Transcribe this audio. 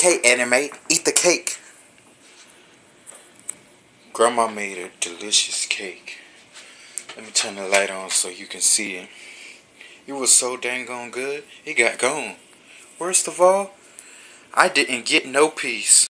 Cake, Annie may, eat the cake. Grandma made a delicious cake. Let me turn the light on so you can see it. It was so dang on good, it got gone. Worst of all, I didn't get no piece.